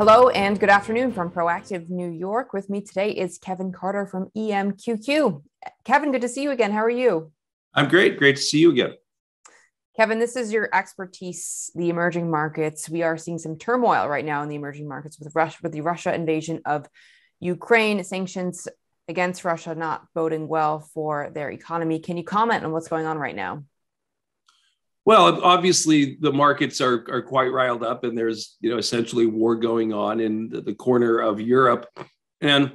Hello and good afternoon from Proactive New York. With me today is Kevin Carter from EMQQ. Kevin, good to see you again. How are you? I'm great. Great to see you again. Kevin, this is your expertise, the emerging markets. We are seeing some turmoil right now in the emerging markets with Russia, with the Russia invasion of Ukraine, sanctions against Russia not boding well for their economy. Can you comment on what's going on right now? Well, obviously the markets are, are quite riled up, and there's you know essentially war going on in the, the corner of Europe, and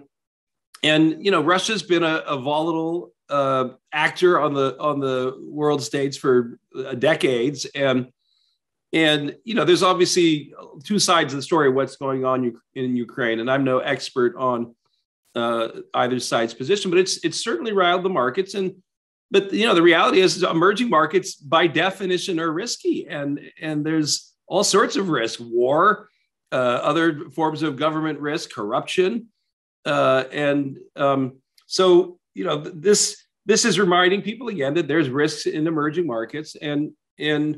and you know Russia's been a, a volatile uh, actor on the on the world stage for decades, and and you know there's obviously two sides of the story of what's going on in Ukraine, and I'm no expert on uh, either side's position, but it's it's certainly riled the markets. And but you know the reality is emerging markets by definition are risky and and there's all sorts of risk. War uh, other forms of government risk corruption uh, and um, so you know this this is reminding people again that there's risks in emerging markets and and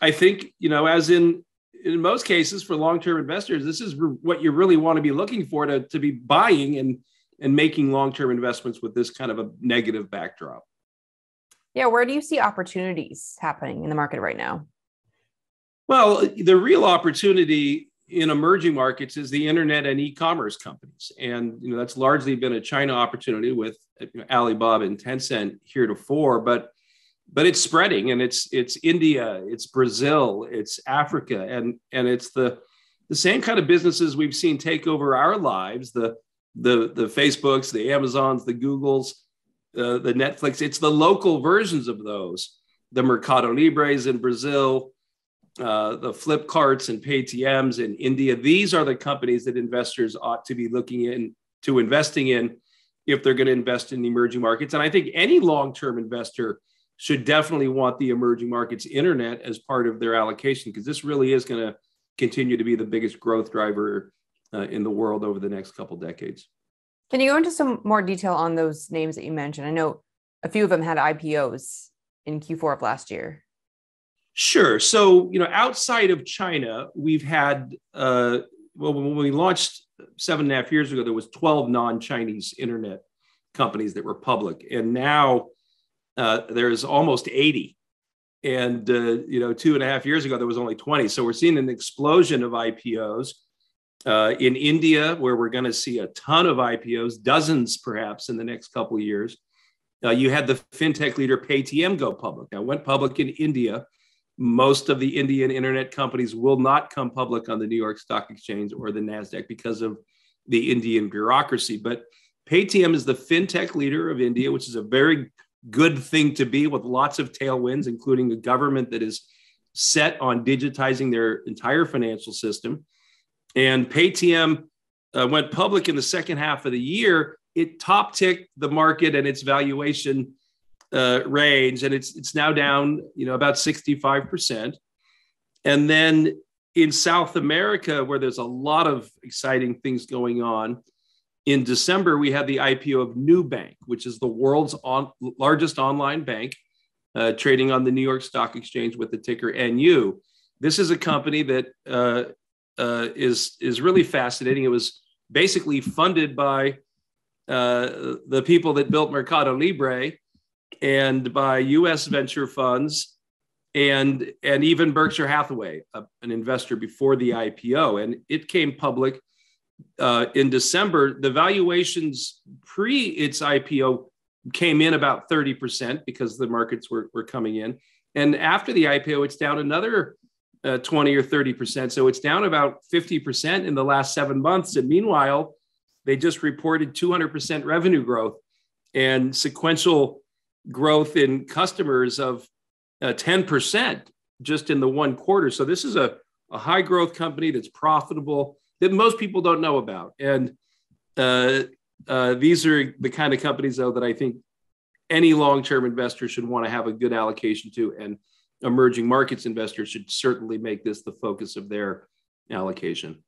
i think you know as in in most cases for long-term investors this is what you really want to be looking for to, to be buying and and making long-term investments with this kind of a negative backdrop yeah, where do you see opportunities happening in the market right now? Well, the real opportunity in emerging markets is the internet and e-commerce companies, and you know that's largely been a China opportunity with you know, Alibaba and Tencent heretofore, but but it's spreading, and it's it's India, it's Brazil, it's Africa, and and it's the the same kind of businesses we've seen take over our lives the the the Facebooks, the Amazons, the Googles the Netflix. It's the local versions of those, the Mercado Libres in Brazil, uh, the Flipkarts and Paytms in India. These are the companies that investors ought to be looking in to investing in if they're going to invest in emerging markets. And I think any long-term investor should definitely want the emerging markets internet as part of their allocation because this really is going to continue to be the biggest growth driver uh, in the world over the next couple decades. Can you go into some more detail on those names that you mentioned? I know a few of them had IPOs in Q4 of last year. Sure. So, you know, outside of China, we've had, uh, well, when we launched seven and a half years ago, there was 12 non-Chinese internet companies that were public. And now uh, there's almost 80. And, uh, you know, two and a half years ago, there was only 20. So we're seeing an explosion of IPOs. Uh, in India, where we're going to see a ton of IPOs, dozens perhaps in the next couple of years, uh, you had the fintech leader Paytm go public. Now, went public in India. Most of the Indian internet companies will not come public on the New York Stock Exchange or the NASDAQ because of the Indian bureaucracy. But Paytm is the fintech leader of India, which is a very good thing to be with lots of tailwinds, including a government that is set on digitizing their entire financial system. And Paytm uh, went public in the second half of the year. It top ticked the market and its valuation uh, range, and it's it's now down, you know, about sixty five percent. And then in South America, where there's a lot of exciting things going on, in December we had the IPO of Nubank, which is the world's on, largest online bank, uh, trading on the New York Stock Exchange with the ticker NU. This is a company that uh, uh, is is really fascinating. It was basically funded by uh, the people that built Mercado Libre and by U.S. venture funds and and even Berkshire Hathaway, a, an investor before the IPO, and it came public uh, in December. The valuations pre its IPO came in about 30% because the markets were, were coming in. And after the IPO, it's down another uh, 20 or 30%. So it's down about 50% in the last seven months. And meanwhile, they just reported 200% revenue growth and sequential growth in customers of uh, 10% just in the one quarter. So this is a, a high growth company that's profitable that most people don't know about. And uh, uh, these are the kind of companies, though, that I think any long term investor should want to have a good allocation to. And emerging markets investors should certainly make this the focus of their allocation.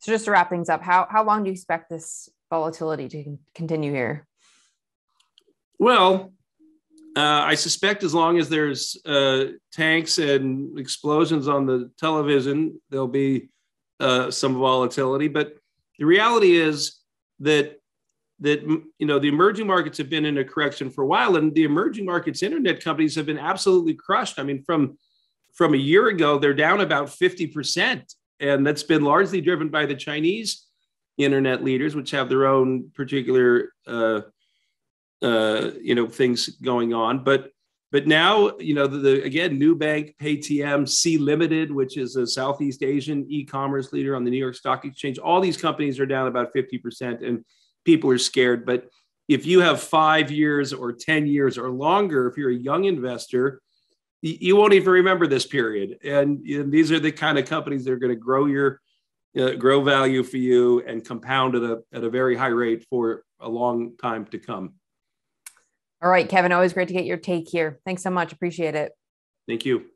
So just to wrap things up, how, how long do you expect this volatility to continue here? Well, uh, I suspect as long as there's uh, tanks and explosions on the television, there'll be uh, some volatility. But the reality is that that you know the emerging markets have been in a correction for a while, and the emerging markets internet companies have been absolutely crushed. I mean, from from a year ago, they're down about fifty percent, and that's been largely driven by the Chinese internet leaders, which have their own particular uh, uh, you know things going on. But but now you know the, the again Nubank, Paytm, Sea Limited, which is a Southeast Asian e-commerce leader on the New York Stock Exchange. All these companies are down about fifty percent, and people are scared. But if you have five years or ten years or longer, if you're a young investor, you won't even remember this period. And, and these are the kind of companies that are going to grow your uh, grow value for you and compound at a at a very high rate for a long time to come. All right, Kevin, always great to get your take here. Thanks so much. Appreciate it. Thank you.